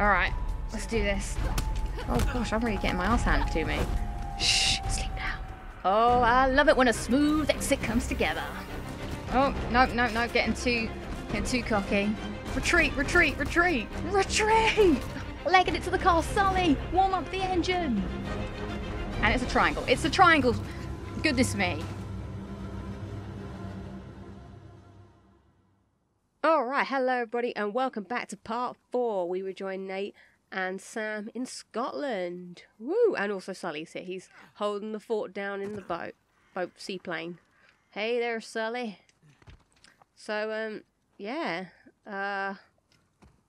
Alright, let's do this. Oh gosh, I'm really getting my ass handed to me. Shh, sleep now. Oh, I love it when a smooth exit comes together. Oh, no, no, no, getting too, getting too cocky. Retreat, retreat, retreat, retreat! Legging it to the car, Sully! Warm up the engine! And it's a triangle. It's a triangle. Goodness me. Alright, hello everybody and welcome back to part 4. We rejoin Nate and Sam in Scotland. Woo! And also Sully's here. He's holding the fort down in the boat. Boat seaplane. Hey there, Sully. So, um, yeah. Uh,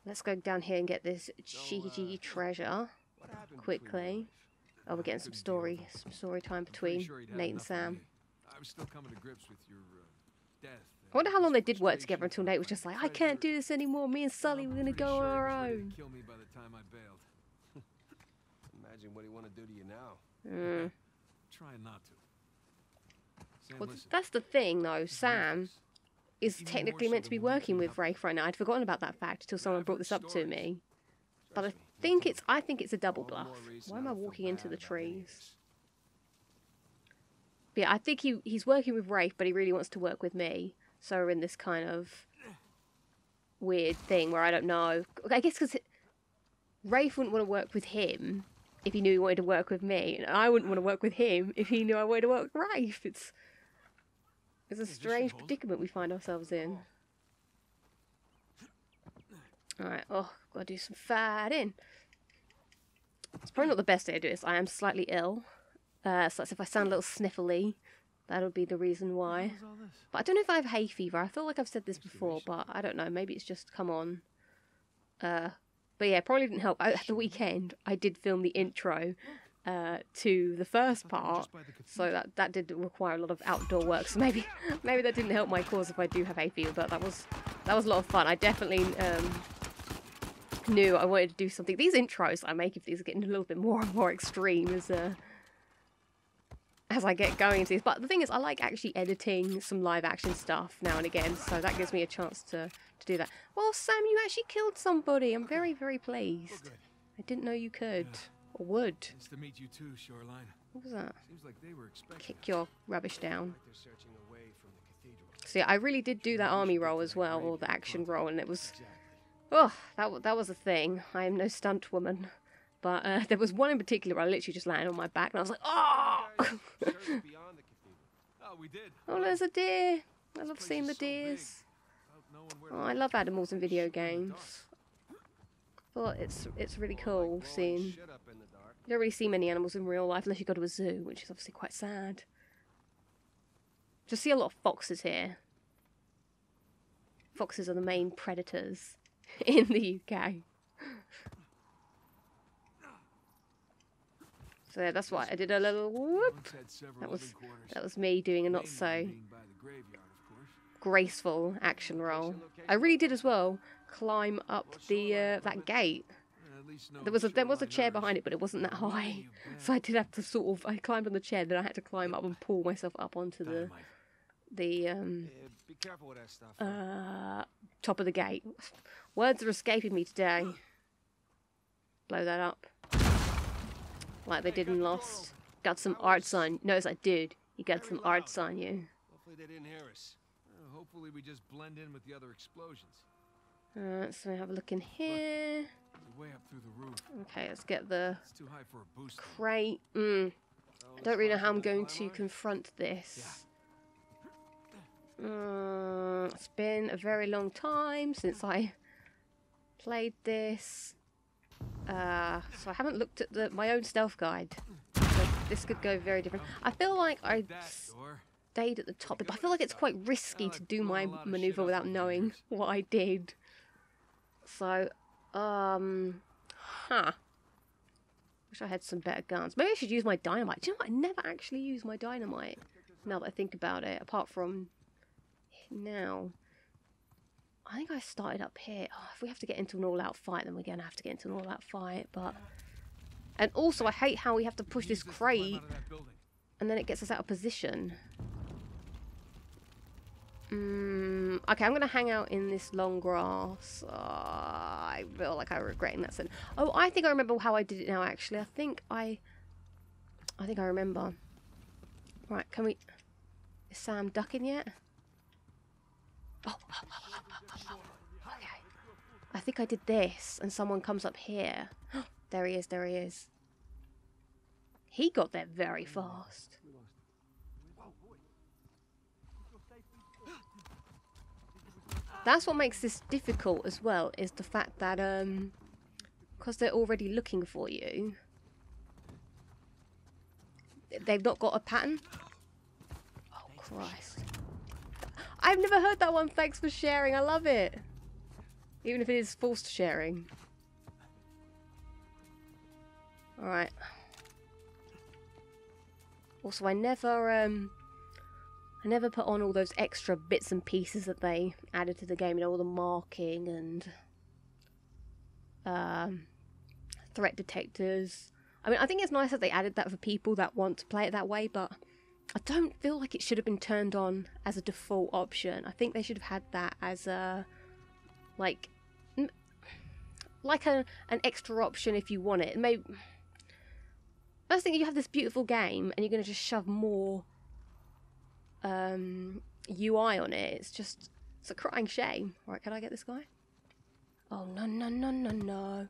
let's go down here and get this cheeky treasure quickly. Oh, we're getting some story, some story time between Nate and Sam. I was still coming to grips with your uh, death. I wonder how long they did work together until Nate was just like, I can't do this anymore. Me and Sully, we're gonna go on our own. Kill me by the time I bailed. Imagine what he want to do to you now. Mm. Try not to. Well, that's the thing, though. Sam is technically meant to be working with Rafe right now. I'd forgotten about that fact until someone brought this up to me. But I think it's I think it's a double bluff. Why am I walking into the trees? But yeah, I think he he's working with Rafe, but he really wants to work with me. So we're in this kind of weird thing where I don't know. I guess because Rafe wouldn't want to work with him if he knew he wanted to work with me, and I wouldn't want to work with him if he knew I wanted to work with Rafe. It's it's a strange predicament we find ourselves in. Alright, oh, gotta do some fatting. It's probably not the best day to do this. I am slightly ill. Uh, so if I sound a little sniffly, that'll be the reason why. But I don't know if I have hay fever. I feel like I've said this before, but I don't know. Maybe it's just come on. Uh, but yeah, probably didn't help. At the weekend, I did film the intro uh, to the first part, so that that did require a lot of outdoor work. So maybe maybe that didn't help my cause if I do have hay fever. But that was that was a lot of fun. I definitely um, knew I wanted to do something. These intros I make if these are getting a little bit more and more extreme as uh, as I get going into this. But the thing is, I like actually editing some live action stuff now and again, so that gives me a chance to, to do that. Well, Sam, you actually killed somebody. I'm very, very oh, pleased. I didn't know you could. Yeah. Or would. Nice to meet you too, Shoreline. What was that? Seems like they were Kick your rubbish down. See, I really did do that army role as well, or the action role, and it was Oh, that, that was a thing. I am no stunt woman. But uh, there was one in particular where I literally just landed on my back and I was like, oh! oh, there's a deer. I love seeing the deers. Oh, I love animals in video games. But it's it's really cool seeing. You don't really see many animals in real life unless you go to a zoo, which is obviously quite sad. Just see a lot of foxes here. Foxes are the main predators. in the UK. So yeah, that's why I did a little whoop. That was that was me doing a not so graceful action roll. I really did as well climb up the uh, that gate. There was a there was a chair behind it, but it wasn't that high, so I did have to sort of I climbed on the chair, then I had to climb up and pull myself up onto the the um uh, top of the gate. Words are escaping me today. Blow that up. Like they did in Lost. Got some arts on. Notice I did. You got some arts on you. Hopefully they didn't hear us. Uh, hopefully we just blend in with the other explosions. Alright, so we have a look in here. Way up through the roof. Okay, let's get the crate. Mm. I don't really know how I'm going to confront this. Uh, it's been a very long time since I played this. Uh, so I haven't looked at the, my own stealth guide. So this could go very different. I feel like I stayed at the top, but I feel like it's quite risky to do my maneuver without knowing what I did. So, um, huh. Wish I had some better guns. Maybe I should use my dynamite. Do you know what? I never actually use my dynamite. Now that I think about it, apart from now. I think I started up here. Oh, if we have to get into an all-out fight, then we're going to have to get into an all-out fight. But And also, I hate how we have to push this crate and then it gets us out of position. Mm, okay, I'm going to hang out in this long grass. Uh, I feel like I'm regretting that. Sin. Oh, I think I remember how I did it now. Actually, I think I, I think I remember. Right, can we? Is Sam ducking yet? Oh, okay. I think I did this, and someone comes up here. there he is. There he is. He got there very fast. That's what makes this difficult as well, is the fact that, um, because they're already looking for you, they've not got a pattern. Oh, Christ. I've never heard that one. Thanks for sharing. I love it. Even if it is forced sharing. Alright. Also, I never, um, I never put on all those extra bits and pieces that they added to the game, you know, all the marking and um, threat detectors. I mean, I think it's nice that they added that for people that want to play it that way, but I don't feel like it should have been turned on as a default option. I think they should have had that as a, like, like a, an extra option if you want it. Maybe. Was thinking you have this beautiful game and you're going to just shove more um, UI on it. It's just, it's a crying shame. Right, can I get this guy? Oh, no, no, no, no, no.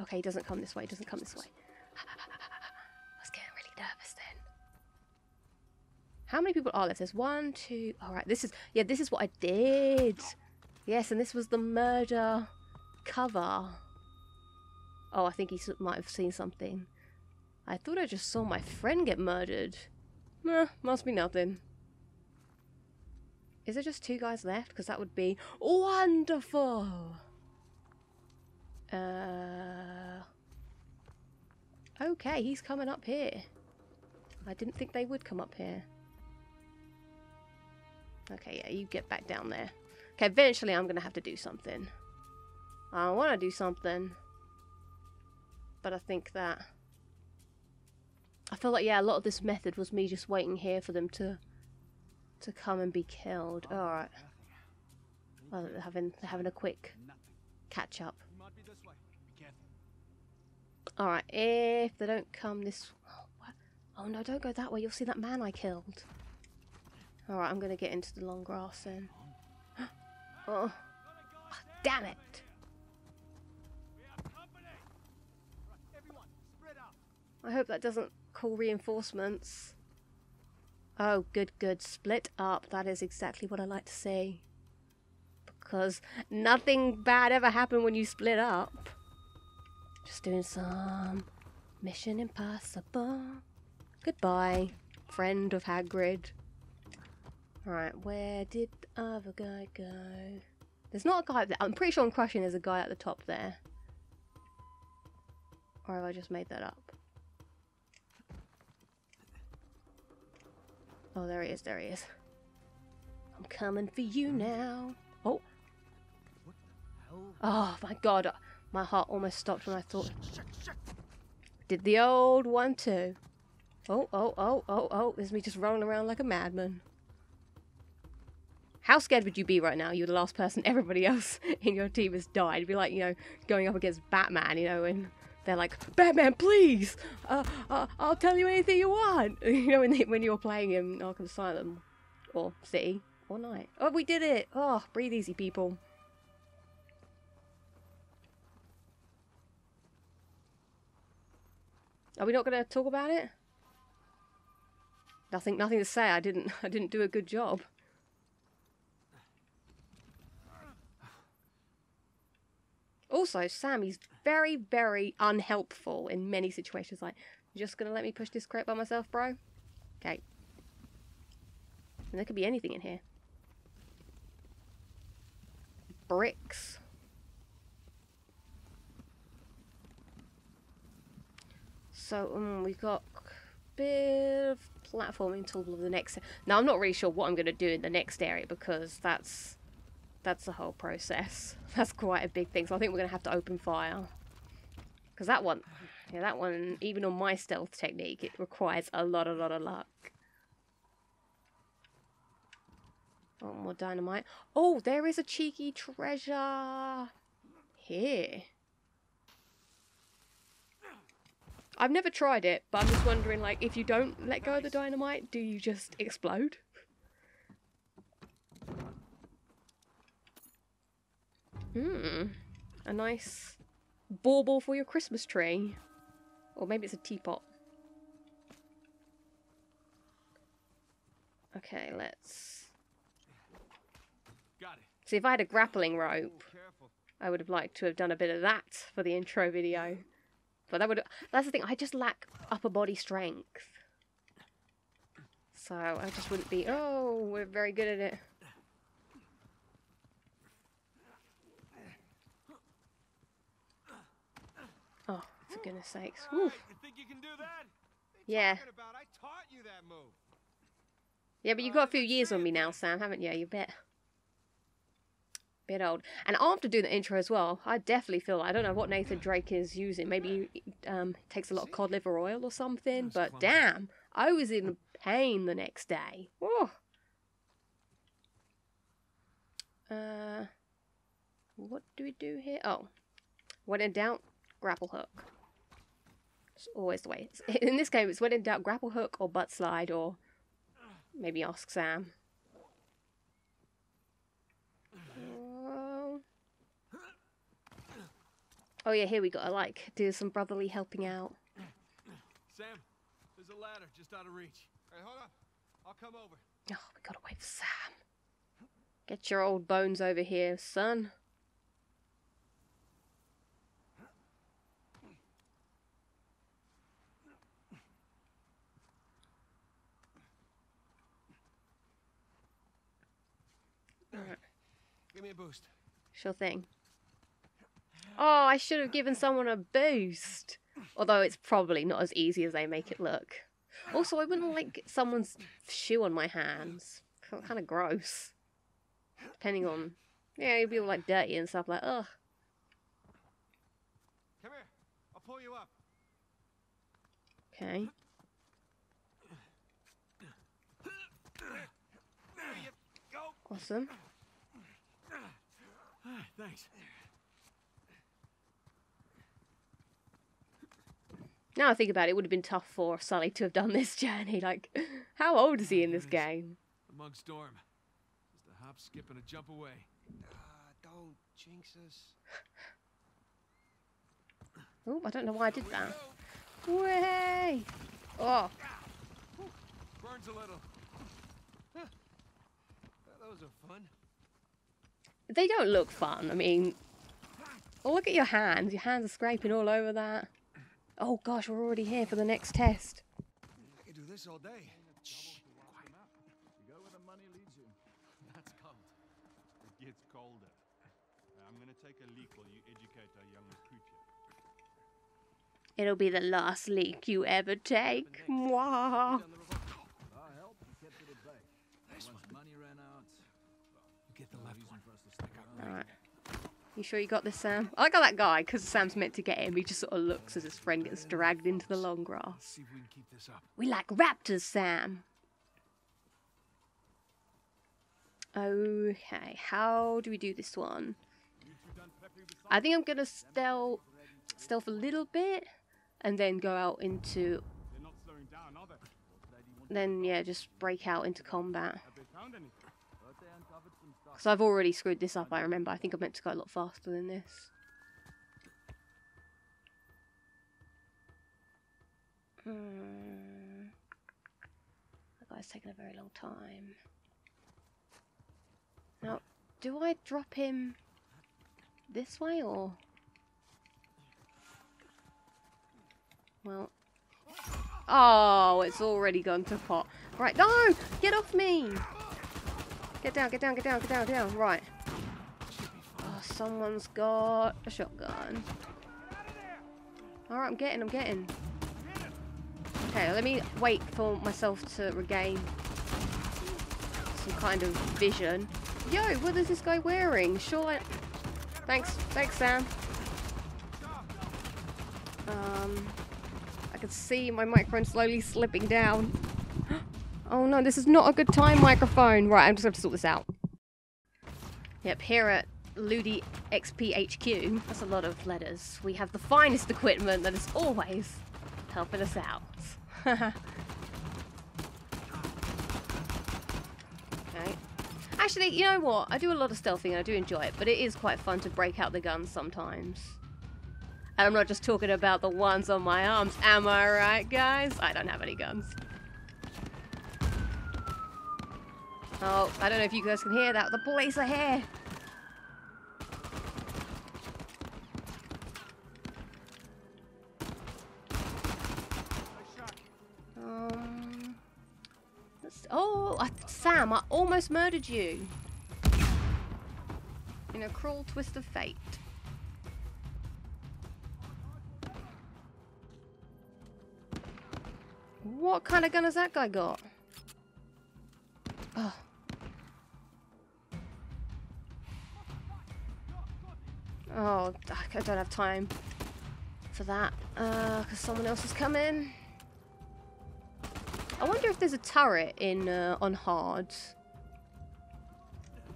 Okay, he doesn't come this way, he doesn't come this way. How many people are there? There's one, two. Alright, this is, yeah, this is what I did. Yes, and this was the murder cover. Oh, I think he might have seen something. I thought I just saw my friend get murdered. Must be nothing. Is there just two guys left? Because that would be wonderful. Uh. Okay, he's coming up here. I didn't think they would come up here. Okay, yeah, you get back down there. Okay, eventually I'm going to have to do something. I want to do something. But I think that I feel like yeah, a lot of this method was me just waiting here for them to to come and be killed. All right. Well, they're having they're having a quick catch up. All right. If they don't come this, oh, oh no, don't go that way. You'll see that man I killed. All right, I'm gonna get into the long grass then. oh, damn it! I hope that doesn't call reinforcements. Oh, good, good. Split up. That is exactly what I like to see. Because nothing bad ever happened when you split up. Just doing some Mission Impossible. Goodbye, friend of Hagrid. Alright, where did the other guy go? There's not a guy up there. I'm pretty sure I'm crushing there's a guy at the top there. Or have I just made that up? Oh, there he is, there he is. I'm coming for you now. Oh. Oh my god, my heart almost stopped when I thought. Did the old one too. Oh, oh, oh, oh, oh, there's me just rolling around like a madman. How scared would you be right now? You're the last person, everybody else in your team has died. It'd be like, you know, going up against Batman, you know, and they're like, Batman, please, uh, uh, I'll tell you anything you want. you know, when, they, when you're playing in Arkham Asylum, or City, or Knight. Oh, we did it! Oh, breathe easy, people. Are we not going to talk about it? Nothing, nothing to say. I didn't, I didn't do a good job. Also, Sammy's very, very unhelpful in many situations. Like, you just gonna let me push this crate by myself, bro? Okay. And there could be anything in here. Bricks. So, um, we've got a bit of platforming until the next... Now, I'm not really sure what I'm going to do in the next area because that's that's the whole process. That's quite a big thing. So I think we're going to have to open fire. Because that one, yeah, that one, even on my stealth technique, it requires a lot, a lot of luck. Oh, more dynamite. Oh, there is a cheeky treasure here. I've never tried it, but I'm just wondering, like, if you don't let go of the dynamite, do you just explode? Hmm. A nice bauble for your Christmas tree. Or maybe it's a teapot. Okay, let's... Got it. See, if I had a grappling rope. I would have liked to have done a bit of that for the intro video. But that would that's the thing, I just lack upper body strength. So I just wouldn't be oh, we're very good at it. Oh, for goodness sakes. Whew. Alright, you think you can do that? What are you Yeah. about? I taught you that move. Yeah, but you've got a few years on me now, Sam, haven't you? You bit bit old. And after doing the intro as well, I definitely feel I don't know what Nathan Drake is using. Maybe he um takes a lot of cod liver oil or something. But clumsy. damn, I was in pain the next day. Whoa. Uh, what do we do here? Oh, when in doubt, grapple hook. It's always the way. It's- In this game, it's when in doubt, grapple hook or butt slide or maybe ask Sam. Oh. Oh yeah, here we go. I like do some brotherly helping out. Sam, there's a ladder just out of reach. Hey, hold up. I'll come over. Oh, we gotta wait for Sam. Get your old bones over here, son. Give me a boost. Sure thing. Oh, I should have given someone a boost. Although it's probably not as easy as they make it look. Also, I wouldn't like someone's shoe on my hands. Kind of gross. Depending on, yeah, it'd be all like dirty and stuff like, ugh. Come here. I'll pull you up. Okay. There you go. Awesome. Thanks. Now I think about it, it would have been tough for Sully to have done this journey. Like, how old is he in this game? Among storm. Just a hop, skip, and a jump away. Ah, don't jinx us. Oh, I don't know why I did that. Way! Oh, Burns a little. Those are fun. They don't look fun. I mean, oh, look at your hands. Your hands are scraping all over that. Oh gosh, we're already here for the next test. I could do this all day. Shh. You go where the money leads you. That's cold. It gets colder. I'm gonna take a leak while you educate our young recruiter. It'll be the last leak you ever take. Mwah. Alright. You sure you got this, Sam? I got that guy because Sam's meant to get him. He just sort of looks as his friend gets dragged into the long grass. we can keep this up. We like raptors, Sam. Okay, how do we do this one? I think I'm gonna stealth, stealth a little bit, and then go out into, They're not slowing down, then yeah, just break out into combat. Have they found anything? Thought they uncovered some stuff. Because I've already screwed this up, I remember. I think I meant to go a lot faster than this. Hmm. That guy's taking a very long time. Now, do I drop him this way or? Well. Oh, it's already gone to pot. Right, no! Get off me! Get down, get down, get down, get down, get down. Right. Oh, someone's got a shotgun. Alright, I'm getting, I'm getting. Okay, let me wait for myself to regain some kind of vision. Yo, what is this guy wearing? Sure. Thanks, thanks, Sam. Um, I can see my microphone slowly slipping down. Oh no, this is not a good time microphone. Right, I'm just going to sort this out. Yep, here at Ludi XPHQ, that's a lot of letters. We have the finest equipment that is always helping us out. okay. Actually, you know what? I do a lot of stealthing and I do enjoy it, but it is quite fun to break out the guns sometimes. And I'm not just talking about the ones on my arms, am I right, guys? I don't have any guns. Oh, I don't know if you guys can hear that. The police are here. Um, oh, Sam, I almost murdered you. In a cruel twist of fate. What kind of gun has that guy got? Oh. Oh, I don't have time for that, because someone else is coming. I wonder if there's a turret in uh, on hard.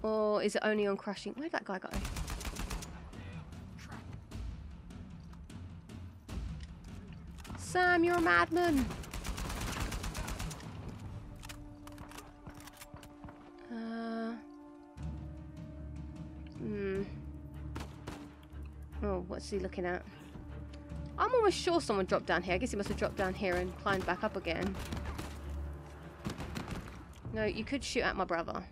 Or is it only on crushing? Where'd that guy go? Sam, you're a madman! Oh, what's he looking at? I'm almost sure someone dropped down here. I guess he must have dropped down here and climbed back up again. No, you could shoot at my brother.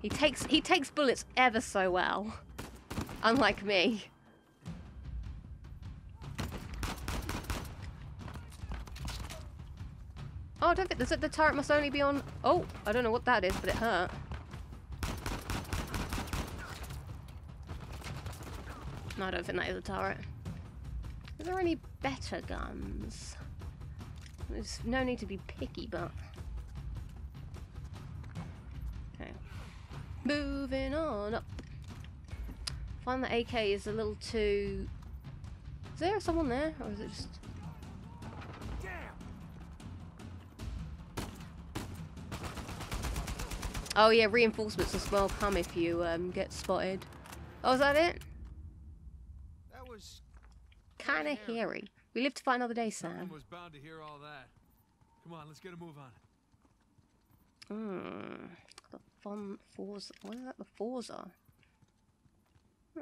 He takes he takes bullets ever so well. Unlike me. Oh, don't think the, the turret must only be on. Oh, I don't know what that is, but it hurt. No, I don't think that is a turret. Is there any better guns? There's no need to be picky, but... Okay. Moving on up. find the AK is a little too... Is there someone there? Or is it just... Oh yeah, reinforcements as well come if you um, get spotted. Oh, is that it? Was Kinda hairy. We live to fight another day, Sam. was bound to hear all that. Come on, let's get a move on. Hmm. The fun Forza. What is that? The Forza.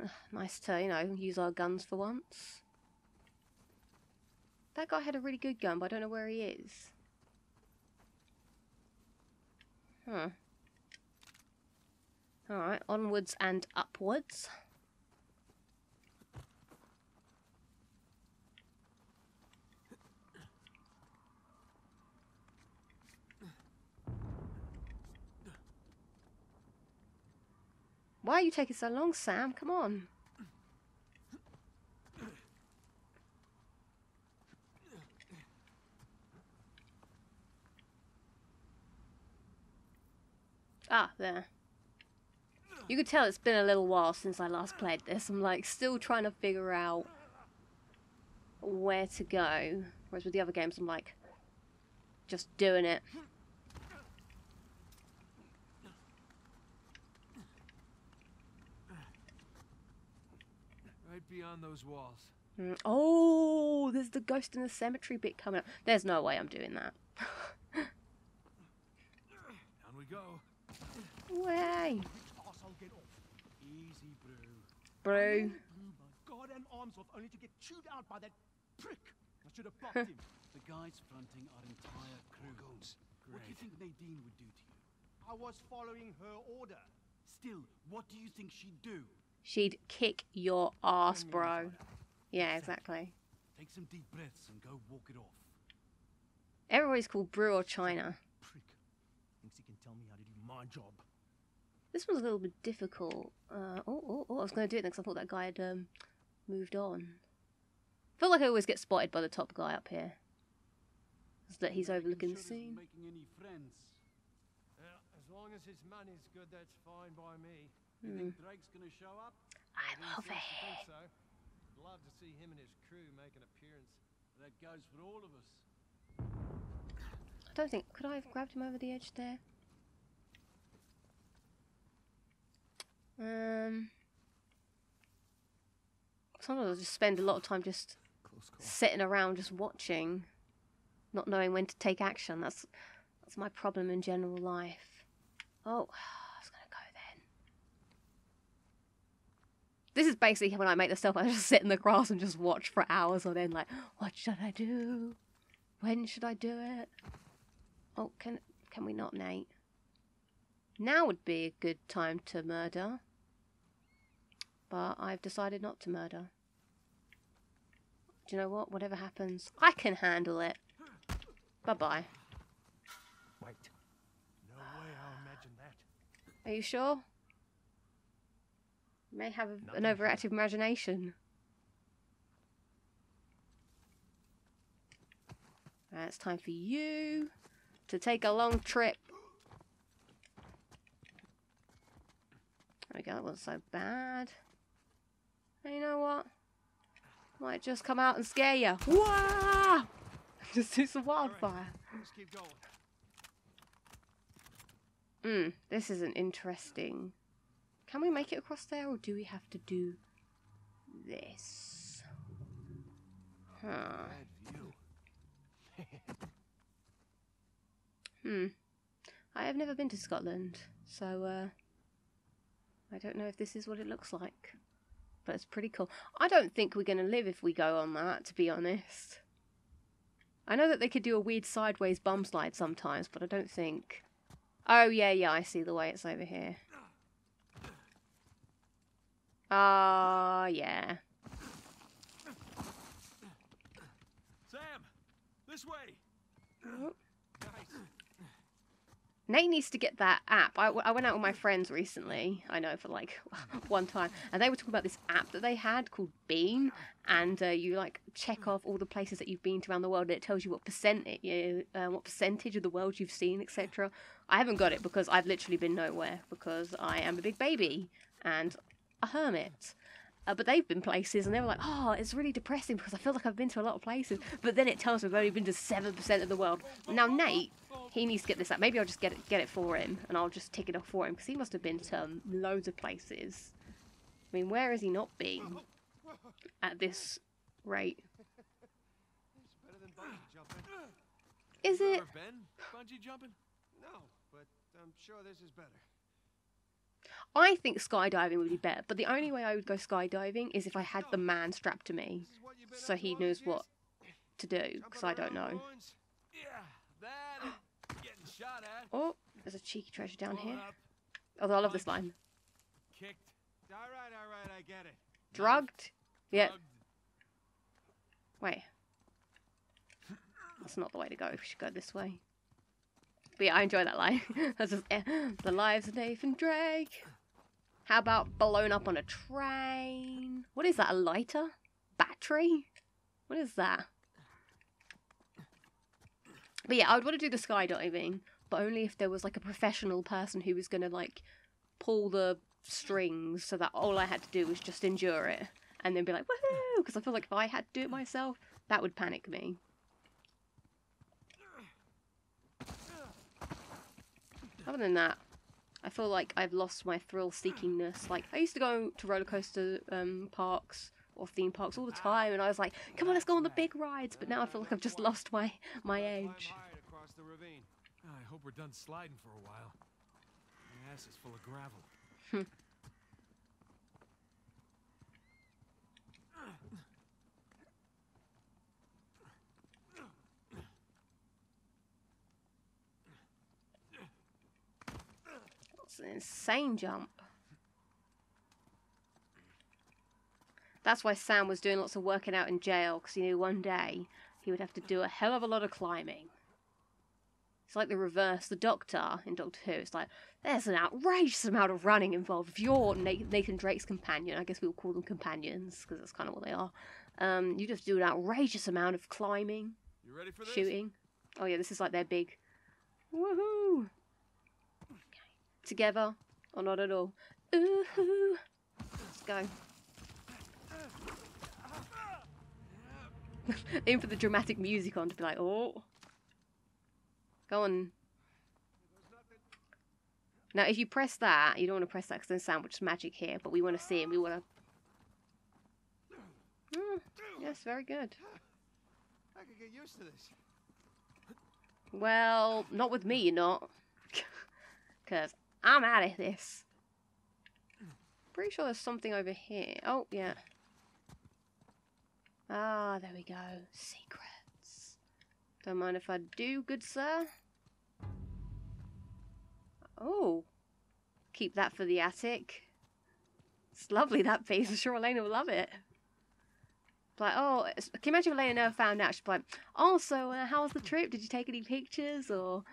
Ugh, nice to, you know, use our guns for once. That guy had a really good gun, but I don't know where he is. Huh. Alright, onwards and upwards. Why are you taking so long, Sam? Come on. Ah, there. You could tell it's been a little while since I last played this. I'm like still trying to figure out where to go. Whereas with the other games, I'm like just doing it. Right beyond those walls. Mm, Oh, there's the ghost in the cemetery bit coming up. There's no way I'm doing that. Down we go. Way. Arsehole. Easy, bro. Bro. Blew my goddamn arms off only to get chewed out by that prick. I should have blocked him. The guys fronting our entire crew. Goons. What do you think Nadine would do to you? I was following her order. Still, what do you think she'd do? She'd kick your ass, bro. Yeah, exactly. Take some deep breaths and go walk it off. Everybody's called Brew or China. Prick. Thinks he can tell me how to do my job. This one's a little bit difficult. Uh, oh, oh, oh, I was going to do it because I thought that guy had um, moved on. I feel like I always get spotted by the top guy up here. It's that he's overlooking the scene. Making any friends. Yeah, as long as his money's good, that's fine by me. You Hmm. think Drake's gonna show up? I'm He over seems think so. I'd love to see him and his crew make an appearance. That goes for all of us. I don't think. Could I have grabbed him over the edge there? Um. Sometimes I just spend a lot of time just sitting around just watching, not knowing when to take action. That's that's my problem in general life. Oh, I was gonna go then. This is basically when I make the stuff. I just sit in the grass and just watch for hours on end. Like, what should I do? When should I do it? Oh, can can we not, Nate? Now would be a good time to murder. But I've decided not to murder. Do you know what? Whatever happens, I can handle it. Bye bye. Wait. No way I'll imagine that. Are you sure? May have a, an overactive imagination. Right, it's time for you to take a long trip. There we go, that wasn't so bad. And you know what? Might just come out and scare you. Wah! Just do some wildfire. Let's keep going. Hmm, this is an interesting. Can we make it across there, or do we have to do this? Huh. Hmm. I have never been to Scotland, so uh, I don't know if this is what it looks like. But it's pretty cool. I don't think we're going to live if we go on that, to be honest. I know that they could do a weird sideways bum slide sometimes, but I don't think. Oh, yeah, yeah, I see the way it's over here. Ah, yeah. Sam, this way. Oh. Nice. Nate needs to get that app. I went out with my friends recently, I know, for like one time, and they were talking about this app that they had called Been, and uh, you like check off all the places that you've been to around the world, and it tells you what percent it, you, uh, what percentage of the world you've seen, etc. I haven't got it because I've literally been nowhere because I am a big baby and a hermit. Uh, but they've been places, and they were like, "Oh, it's really depressing because I feel like I've been to a lot of places." But then it tells me I've only been to seven percent of the world. Now Nate, he needs to get this up. Maybe I'll just get it get it for him, and I'll just tick it off for him because he must have been to um, loads of places. I mean, where has he not been at this rate? It's better than bungee jumping. Is it? Ever been bungee jumping? No, but I'm sure this is better. I think skydiving would be better, but the only way I would go skydiving is if I had the man strapped to me, This is what you've been so he knows what to do because I don't know. ruins? Yeah, that and getting shot at. Oh, there's a cheeky treasure down here. Although I love this line. kicked, All right, all right, I get it. Drugged? Yeah. Wait. That's not the way to go. We should go this way. But yeah, I enjoy that line. That's just eh, the lives of Nathan Drake. How about blown up on a train? What is that? A lighter? Battery? What is that? But yeah, I would want to do the skydiving, but only if there was like a professional person who was gonna like pull the strings so that all I had to do was just endure it and then be like, woohoo! Because I feel like if I had to do it myself, that would panic me. Other than that, I feel like I've lost my thrill seekingness. Like, I used to go to roller coaster um, parks or theme parks all the time, and I was like, come on, let's go on the big rides. But now I feel like I've just lost my, my edge. high across the ravine. I hope we're done sliding for a while. My ass is full of gravel. It's an insane jump. That's why Sam was doing lots of working out in jail because he knew one day he would have to do a hell of a lot of climbing. It's like the reverse. The Doctor in Doctor Who. It's like there's an outrageous amount of running involved. If you're Nathan Drake's companion, I guess we'll call them companions because that's kind of what they are. Um, you just do an outrageous amount of climbing, You ready for this? shooting. Oh yeah, this is like their big woohoo. Together or not at all. Ooh. Let's go. Even for the dramatic music on to be like, oh. Go on. Now, if you press that, you don't want to press that because then sandwich magic here, but we want to see him. We want to... Mm, yes, very good. I could get used to this. Well, not with me, you're not. Because I'm out of this. Pretty sure there's something over here. Oh, yeah. Ah, there we go. Secrets. Don't mind if I do, good sir. Oh. Keep that for the attic. It's lovely, that piece. I'm sure Elena will love it. Like, oh, can you imagine if Elena never found out? She'd like, oh, so uh, how was the trip? Did you take any pictures or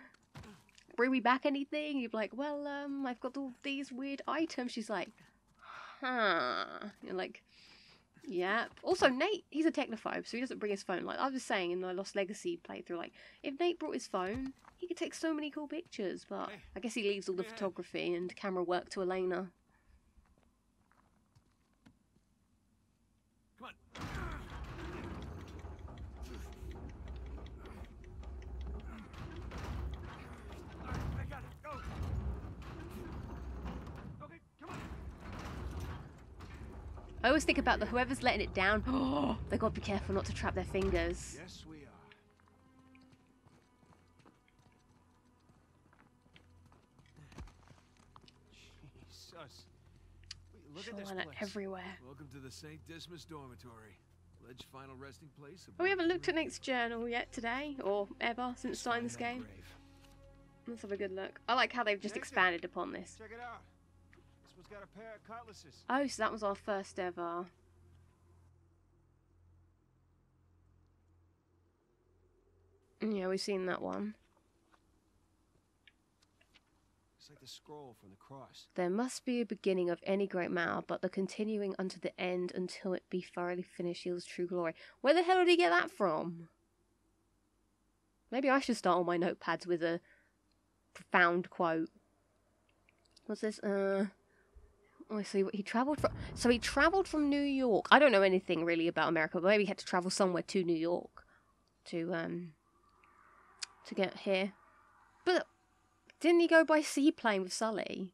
bring me back anything? You'd be like, well, um, I've got all these weird items. She's like, huh. You're like, yeah. Also, Nate, he's a technophobe, so he doesn't bring his phone. Like I was saying in the Lost Legacy playthrough, like if Nate brought his phone, he could take so many cool pictures. But I guess he leaves all the photography and camera work to Elena. Come on. All right, I got it. Go. Okay, come on. I always think about the whoever's letting it down. Oh, they got to be careful not to trap their fingers. Yes, we are. Jesus. Wait, Look at this place. everywhere. Welcome to the St. Dismas Dormitory. Alleged final resting place of Oh, we haven't looked at human Nate's journal yet today, or ever since starting this game. grave. Let's have a good look. I like how they've just expanded upon this. Check it out. Got a pair of cutlasses. Oh, so that was our first ever. Yeah, we've seen that one. It's like the scroll from the cross. There must be a beginning of any great matter, but the continuing unto the end until it be thoroughly finished yields true glory. Where the hell did he get that from? Maybe I should start all my notepads with a profound quote. What's this? Uh, oh, I see. He travelled from. So he travelled from New York. I don't know anything really about America, but maybe he had to travel somewhere to New York to um to get here. But didn't he go by seaplane with Sully?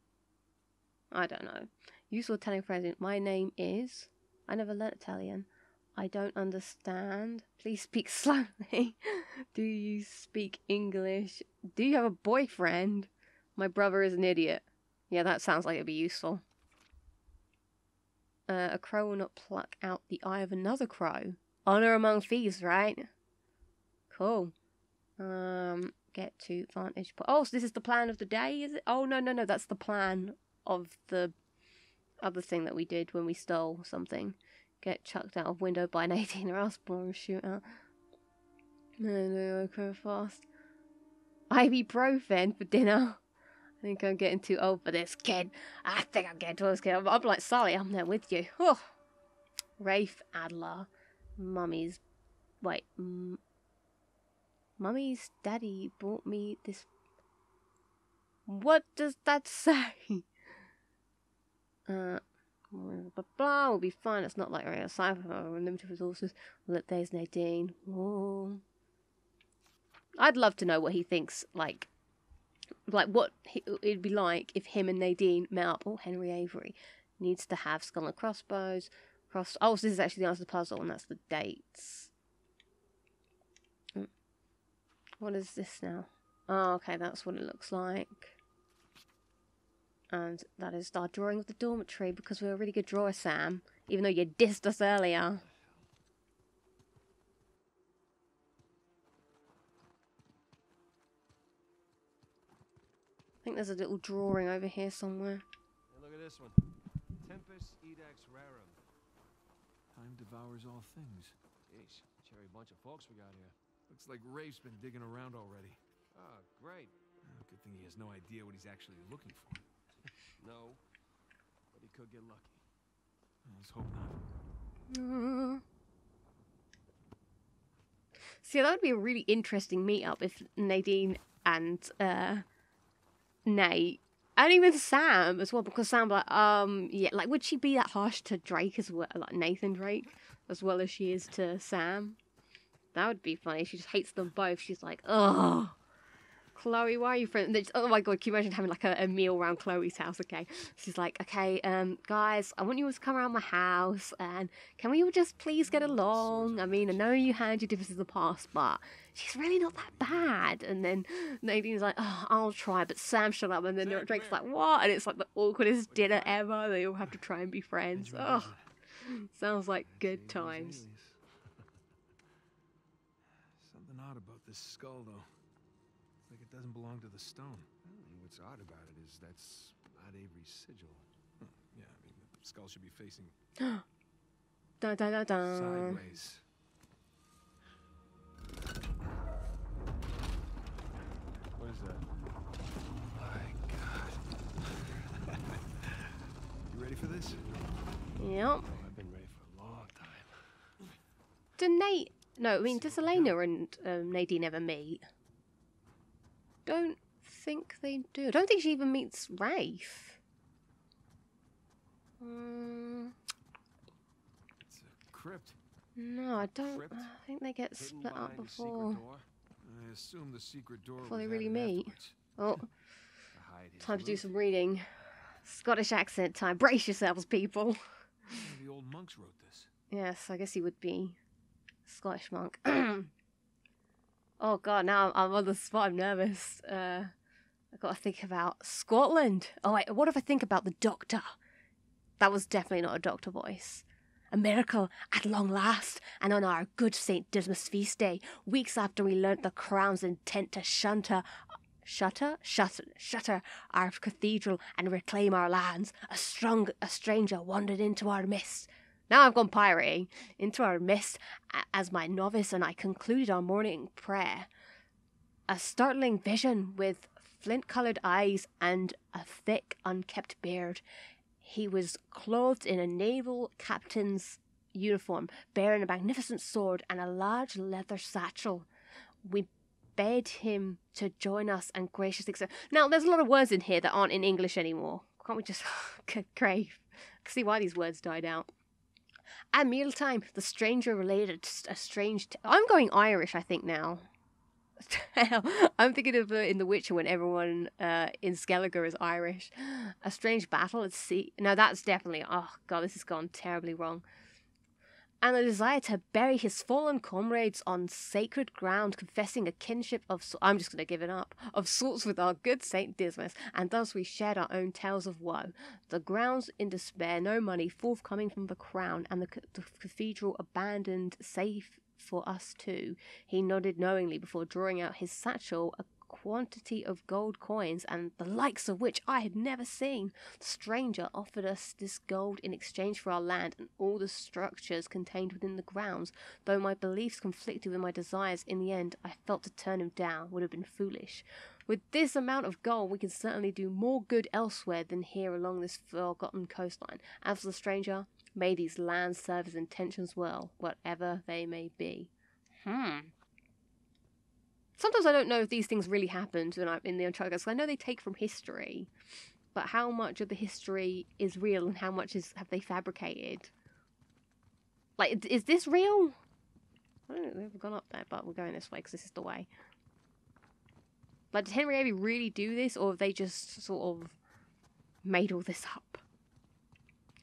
I don't know. You Useful telling friends. My name is. I never learnt Italian. I don't understand. Please speak slowly. Do you speak English? Do you have a boyfriend? My brother is an idiot. Yeah, that sounds like it'd be useful. Uh, a crow will not pluck out the eye of another crow. Honor among thieves, right? Cool. Um, get to vantage point. Oh, so this is the plan of the day, is it? Oh, no, no, no, that's the plan of the other thing that we did when we stole something. Get chucked out of window by an 18 or else blow shootout. No, no, go fast. Ibuprofen for dinner. I think I'm getting too old for this, kid. I think I'm getting too old for this, kid. I'm, I'm like, Sally, I'm there with you. Oh. Rafe Adler. Mummy's. Wait. Mummy's daddy bought me this. What does that say? Uh, blah, blah, we'll be fine. It's not like we're a cypher or unlimited resources. Look, there's Nadine. Whoa. I'd love to know what he thinks, like, like what it'd be like if him and Nadine met up. Oh, Henry Avery needs to have skull and crossbows. Cross. Oh, so this is actually the answer to the puzzle, and that's the dates. Mm. What is this now? Oh, okay, that's what it looks like. And that is our drawing of the dormitory because we're a really good drawer, Sam. Even though you dissed us earlier. There's a little drawing over here somewhere. And look at this one. Tempus Edax Rerum. Time devours all things. Jeez, cherry bunch of folks we got here. Looks like Rafe's been digging around already. Ah, great. Oh, good thing he has no idea what he's actually looking for. No, but he could get lucky. Let's hope not. See, that would be a really interesting meetup if Nadine and uh, Nate and even Sam as well, because Sam like, um, yeah, like, would she be that harsh to Drake as well, like Nathan Drake, as well as she is to Sam? That would be funny. She just hates them both. She's like, oh, Chloe, why are you friends? just- Oh my god, can you imagine having like a, a meal around Chloe's house? Okay, she's like, okay, um, guys, I want you all to come around my house, and can we all just please get along? I mean, I know you had your differences in the past, but she's really not that bad. And then Nadine's like, oh, I'll try, but Sam shut up, and then Drake's like, what? And it's like the awkwardest dinner ever. They all have to try and be friends. Oh, sounds like good times. Something odd about this skull, though. It's doesn't belong to the stone. Hmm, What's odd about it is that's not Avery's sigil. Yeah, I mean, the skull should be facing Da da da da. sideways. What is that? My God. you ready for this? Yep. Oh, I've been ready for a long time. Do Nate? No, I mean, does Elena and um, Nadine ever meet? Don't think they do. I don't think she even meets Rafe. Mm, It's a crypt. no, I don't. Crypt? I think they get split up behind a secret before. I assume the secret door Before they really meet. afterwards. Oh, To hide his time to do some reading. Scottish accent time. Brace yourselves, people. The old monks wrote this. Yes, I guess he would be Scottish monk. oh god, now I'm on the spot. I'm nervous. Uh, I've got to think about Scotland. Oh wait, what if I think about the Doctor? That was definitely not a Doctor voice. A miracle at long last, and on our good Saint Dismas feast day, weeks after we learnt the crown's intent to shutter, shutter, shutter, shutter our cathedral and reclaim our lands, a strong, a stranger wandered into our midst. Now I've gone pirating into our midst as my novice, and I concluded our morning prayer. A startling vision with flint colored eyes and a thick, unkept beard. He was clothed in a naval captain's uniform, bearing a magnificent sword and a large leather satchel. We bade him to join us and graciously accept. Now, there's a lot of words in here that aren't in English anymore. Can't we just. Grave. See why these words died out. At mealtime, the stranger related a strange. T- I'm going Irish, I think now. I'm thinking of the, in The Witcher when everyone uh, in Skellige is Irish. A strange battle at sea. No, that's definitely. Oh god, this has gone terribly wrong. And a desire to bury his fallen comrades on sacred ground, confessing a kinship of. so- I'm just going to give it up. Of sorts with our good Saint Dismas, and thus we shared our own tales of woe. The grounds in despair, no money forthcoming from the crown, and the, c- the cathedral abandoned, safe for us too. He nodded knowingly before drawing out his satchel, a quantity of gold coins, and the likes of which I had never seen. The stranger offered us this gold in exchange for our land and all the structures contained within the grounds. Though my beliefs conflicted with my desires, in the end I felt to turn him down would have been foolish. With this amount of gold, we can certainly do more good elsewhere than here along this forgotten coastline. As for the stranger, may these lands serve his intentions well, whatever they may be. Hmm. Sometimes I don't know if these things really happened when I'm in the Uncharted because I know they take from history, but how much of the history is real and how much is have they fabricated? Like, is this real? I don't know. We've gone up there, but we're going this way because this is the way. Like, did Henry Avery really do this, or have they just sort of made all this up?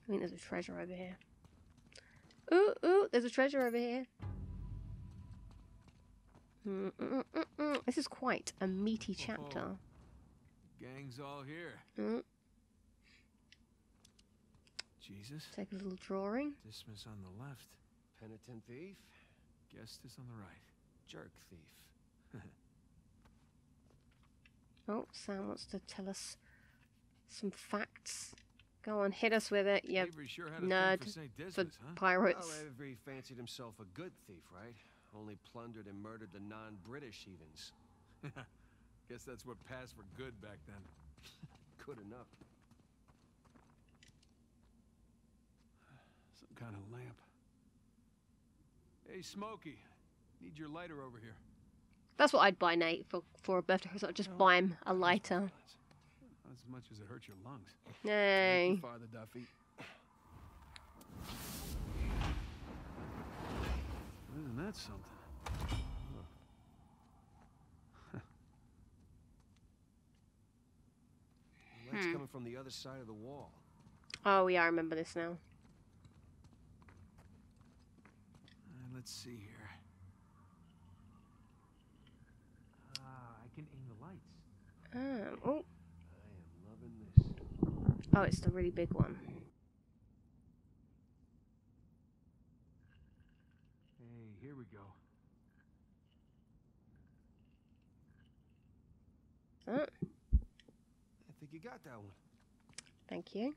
I think there's a treasure over here. Ooh, ooh, there's a treasure over here. Mm, mm, mm. This is quite a meaty chapter. Gang's all here. Mm, Jesus. take a little drawing. Dismas on the left. Penitent thief, Gestas on the right. jerk thief. Oh, Sam wants to tell us some facts. Go on, hit us with it. Yep, Avery sure nerd thing for St. for huh? pirates. Well, Avery fancied himself a good thief, right? Only plundered and murdered the non-British heathens. Guess that's what passed for good back then. Good enough. Some kind of lamp. Hey, Smokey. Need your lighter over here. That's what I'd buy Nate for for a birthday present. I'd just buy him a lighter. Not as much as it hurts your lungs. Yay! Father Duffy. and that's something. Huh. That's hmm. coming from the other side of the wall. Oh, yeah, I remember this now. Uh, let's see here. Ah, I can aim the lights. Um, oh. oh, it's the really big one. Oh, I think you got that one. thank you.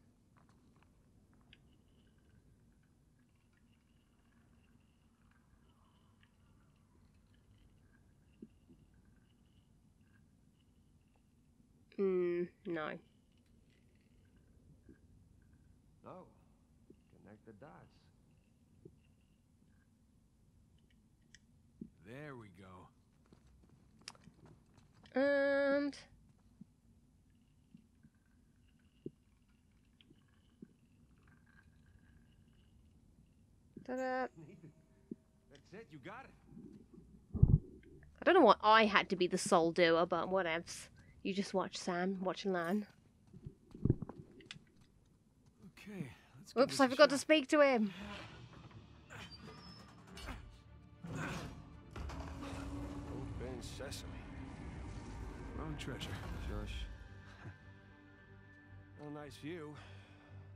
Mm, no. Oh, connect the dots. There we go. And ta-da. That's it. You got it. I don't know why I had to be the sole doer, but whatevs. You just watch Sam, watch and learn. Okay, let's Oops, I forgot to speak to him. Open sesame. Wrong treasure. Shush. well, nice view.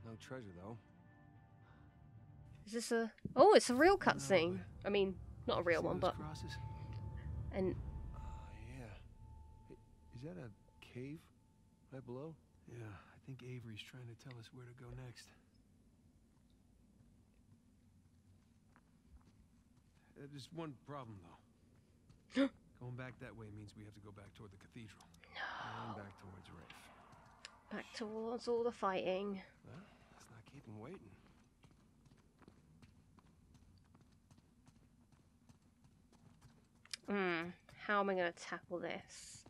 No treasure, though. Is this a... Oh, it's a real No, cutscene. I mean, not a real one, but... crosses? And Oh, yeah. Is that a cave right below? Yeah, I think Avery's trying to tell us where to go next. Uh, there's one problem, though. Going back that way means we have to go back toward the cathedral. And back towards Rafe. back towards all the fighting. Well, let's not keep him waiting. Hmm, how am I going to tackle this?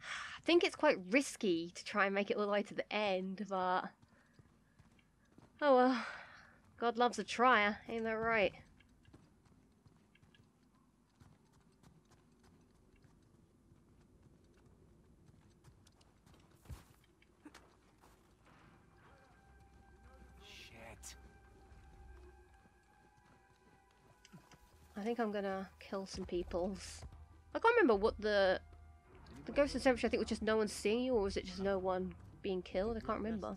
I think it's quite risky to try and make it all the way to the end, but... Oh well. God loves a trier, ain't that right? I think I'm gonna kill some peoples. I can't remember what the... The Ghost in Cemetery, I think was just no one seeing you, or was it just no one being killed? I can't remember.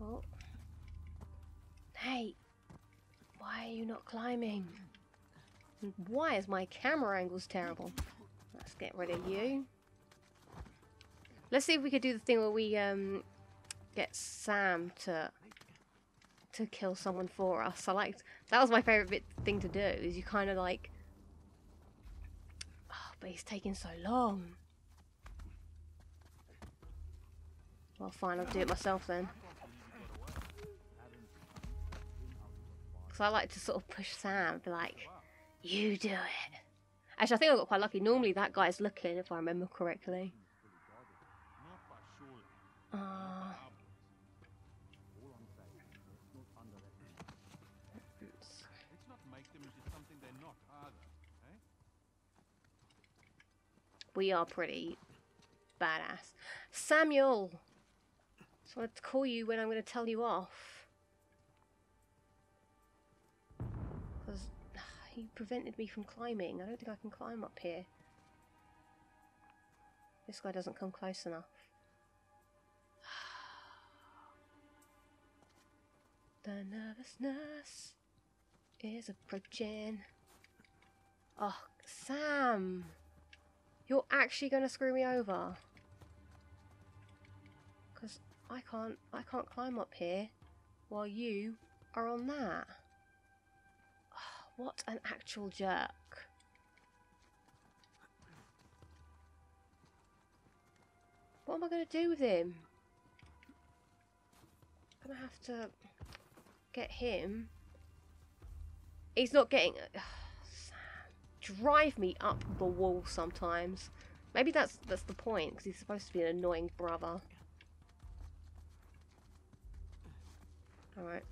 Oh. Hey, why are you not climbing? Why is my camera angles terrible? Let's get rid of you. Let's see if we could do the thing where we um get Sam to to kill someone for us. I liked that was my favorite bit thing to do. Is you kind of like, oh, but he's taking so long. Well, fine, I'll do it myself then. Because I like to sort of push Sam, be like, you do it. Actually, I think I got quite lucky. Normally that guy's looking, if I remember correctly. Not by surely. Uh, Let's not make them into something they're not either. Eh? we are pretty badass. Samuel! Wanted to call you when I'm going to tell you off. Because he prevented me from climbing. I don't think I can climb up here. This guy doesn't come close enough. The nervousness is approaching. Oh, Sam! You're actually going to screw me over? Because I can't, I can't climb up here while you are on that. Oh, what an actual jerk. What am I going to do with him? I'm going to have to get him. He's not getting... Drive me up the wall sometimes. Maybe that's that's the point, because he's supposed to be an annoying brother. Alright.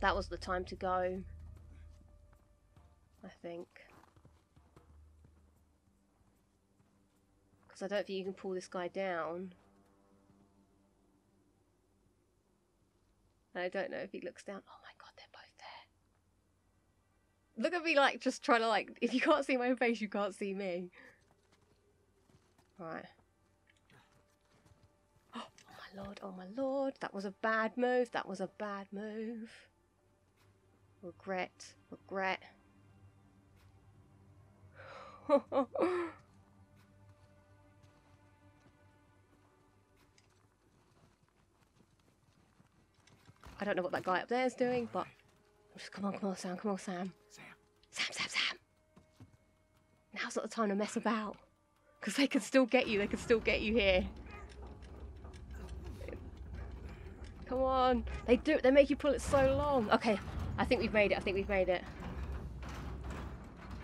that was the time to go. I think. Because I don't think you can pull this guy down. And I don't know if he looks down. Oh my god, they're both there. Look at me like just trying to like if you can't see my face, you can't see me. Right. Oh my lord, oh my lord. That was a bad move. That was a bad move. Regret. Regret. I don't know what that guy up there is doing, but just come on, come on, Sam, come on, Sam. Sam. Sam, Sam, Sam. Now's not the time to mess about. Because they can still get you, they can still get you here. Come on. They do they make you pull it so long. Okay, I think we've made it, I think we've made it.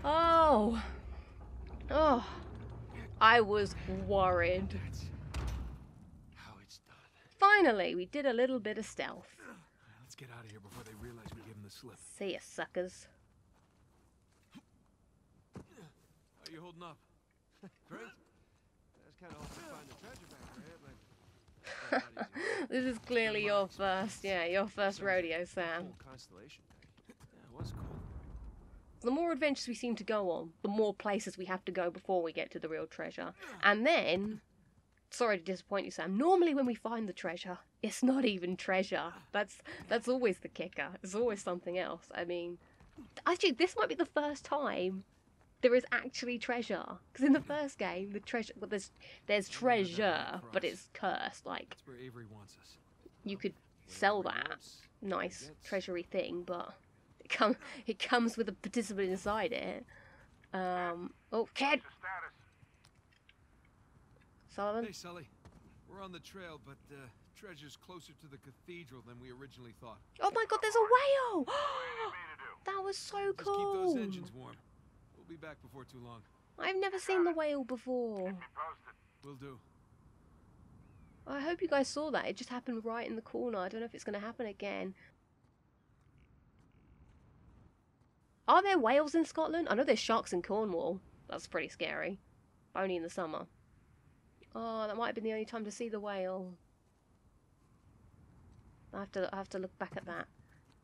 Oh. Oh. I was worried. That's how it's done. Finally, we did a little bit of stealth. Let's get out of here before they realize we gave them the slip. See ya, suckers. How you holding up? Great. That's kind of hard to find the treasure back there, but This is clearly your first, yeah, your first rodeo, Sam. Cool constellation. Yeah, it was cool. The more adventures we seem to go on, the more places we have to go before we get to the real treasure. And then, sorry to disappoint you, Sam. Normally, when we find the treasure, it's not even treasure. That's that's always the kicker. It's always something else. I mean, actually, this might be the first time there is actually treasure. Because in the first game, the treasure, well, there's there's treasure, but it's cursed. Like That's where Avery wants us. you could sell that nice gets. treasury thing, but it come it comes with a participant inside it. Um, oh, Ked Sullivan. Hey, Sully. We're on the trail, but uh, treasure's closer to the cathedral than we originally thought. Oh my God, there's a whale! that was so Just keep those engines warm. We'll be back before too long. I've never seen the whale before. We'll do. I hope you guys saw that. It just happened right in the corner. I don't know if it's going to happen again. Are there whales in Scotland? I know there's sharks in Cornwall. That's pretty scary. Only in the summer. Oh, that might have been the only time to see the whale. I have to I have to look back at that.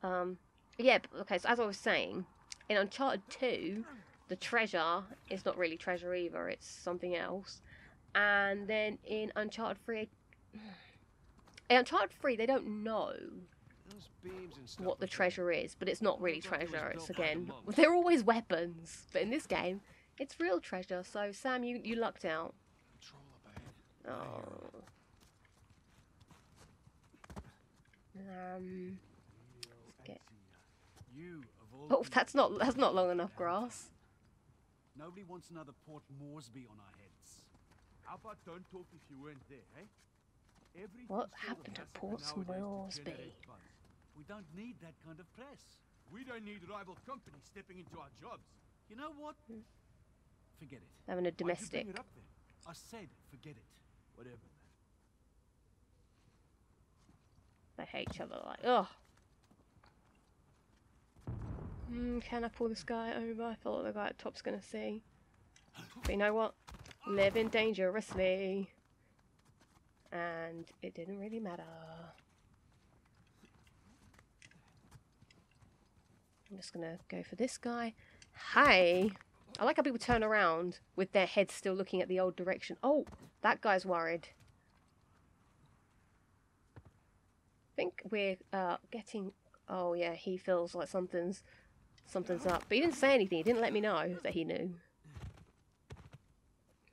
Um, yeah. but- Okay. So as I was saying, in Uncharted Two, the treasure is not really treasure either. It's something else. And then in Uncharted Three, in Uncharted Three, they don't know Those beams and stuff. what the treasure is, but it's not really Looks like it was treasure. It's built by the again, they're always weapons, but in this game, it's real treasure. So Sam, you you lucked out. Patrol up ahead. Oh. Um. get- You of all Oh, that's not that's not long enough grass. Nobody wants another Port Moresby on our heads. How about don't talk if you weren't there, eh? Everything's What happened to Port Moresby? We don't need that kind of press. We don't need rival companies stepping into our jobs. You know what? Forget it. Having a Why'd you domestic. bring it up then? I said forget it. Whatever. They hate each other like ugh. Mm, can I pull this guy over? I thought the guy at top's gonna see. But you know what? Living dangerously. And it didn't really matter. I'm just gonna go for this guy. Hi! I like how people turn around with their heads still looking at the old direction. Oh, that guy's worried. I think we're uh, getting. Oh yeah, he feels like something's something's up. But he didn't say anything. He didn't let me know that he knew.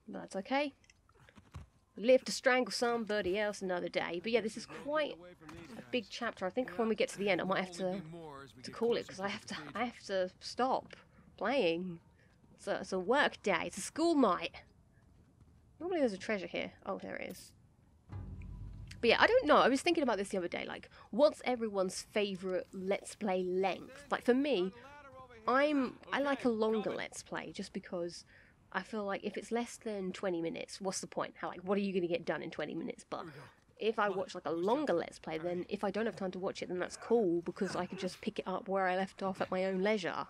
But that's okay. Live to strangle somebody else another day. But yeah, this is quite a big chapter. I think when we get to the end, I might have to to call it because I have to. I have to stop playing. It's a, it's a work day. It's a school night. Normally there's a treasure here. Oh, there it is. But yeah, I don't know. I was thinking about this the other day. Like, what's everyone's favorite Let's Play length? Like for me, I'm I like a longer Let's Play just because I feel like if it's less than 20 minutes, what's the point? How like what are you going to get done in 20 minutes? But if I watch like a longer Let's Play, then if I don't have time to watch it, then that's cool because I could just pick it up where I left off at my own leisure.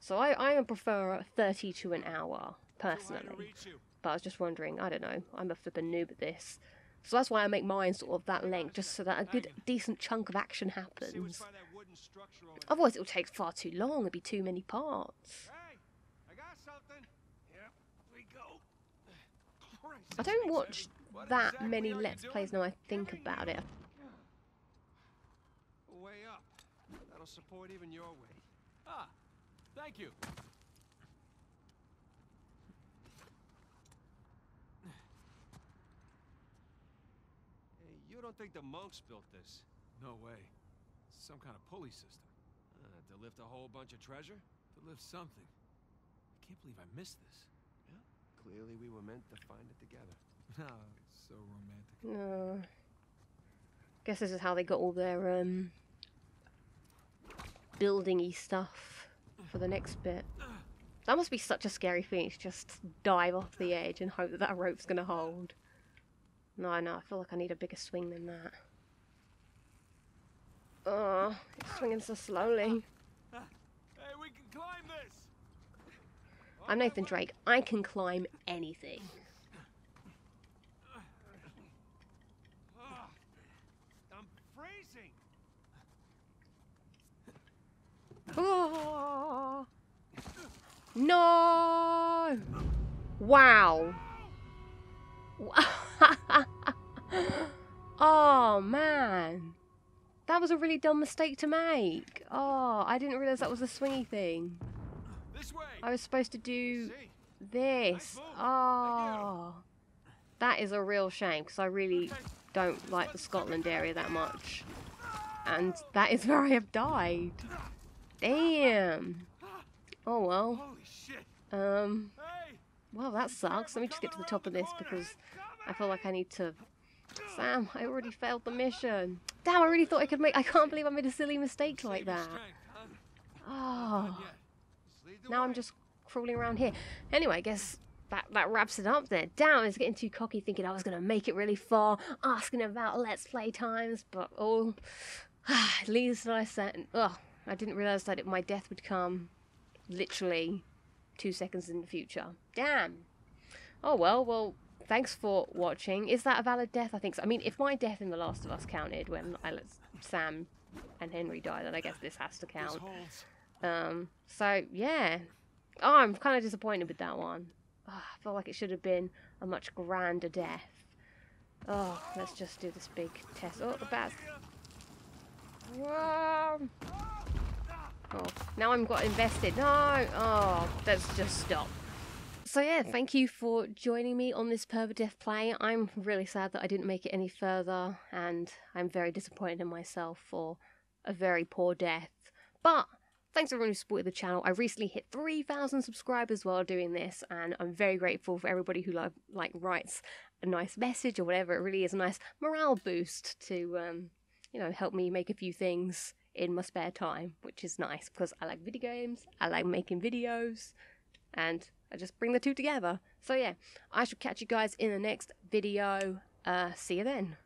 So I, I prefer 30 to an hour, personally. But I was just wondering, I don't know, I'm a flippin' noob at this. So that's why I make mine sort of that length, just so that a good, decent chunk of action happens. Otherwise it'll take far too long, it'd be too many parts. I don't watch that many Let's? Plays now I think about it. Way up. That'll support even your weight. Ah, thank you. Hey, you don't think the monks built this? No way. It's some kind of pulley system. Uh, to lift a whole bunch of treasure? To lift something. I can't believe I missed this. Yeah, clearly we were meant to find it together. No, it's so romantic. No. Guess this is how they got all their um buildingy stuff for the next bit. That must be such a scary thing to just dive off the edge and hope that that rope's gonna hold. No, no, I feel like I need a bigger swing than that. Oh, it's swinging so slowly. Hey, we can climb this. I'm Nathan Drake. I can climb anything. I'm freezing! Oh. No! Wow. oh man. That was a really dumb mistake to make. Oh, I didn't realize that was a swingy thing. I was supposed to do this. Oh. That is a real shame because I really don't like the Scotland area that much. And that is where I have died. Damn. Oh well. Holy shit! Um, well that sucks. Let me just get to the top of this because I feel like I need to... Sam, I already failed the mission. Damn, I really thought I could make... I can't believe I made a silly mistake like that. Oh. Not yet. Just lead the Now I'm just crawling around here. Anyway, I guess that, that wraps it up there. Damn, I was getting too cocky thinking I was going to make it really far, asking about Let's Play times, but all... at least I said... Ugh, I didn't realise that it, my death would come literally two seconds in the future. Damn. Oh well, well, thanks for watching. Is that a valid death? I think so. I mean, if my death in The Last of Us counted when I let Sam and Henry die, then I guess this has to count. Um, so yeah. Oh, I'm kind of disappointed with that one. Oh, I feel like it should have been a much grander death. Oh, let's just do this big test. Oh, the bats. Whoa. Oh, now I'm got invested. No. Oh, let's just stop. So yeah, thank you for joining me on this Permadeath play. I'm really sad that I didn't make it any further, and I'm very disappointed in myself for a very poor death. But thanks everyone who supported the channel. I recently hit 3,000 subscribers while doing this, and I'm very grateful for everybody who like, like writes a nice message or whatever. It really is a nice morale boost to, um, you know, help me make a few things in my spare time, which is nice because I like video games, I like making videos, and I just bring the two together. So yeah, I shall catch you guys in the next video. Uh, see you then.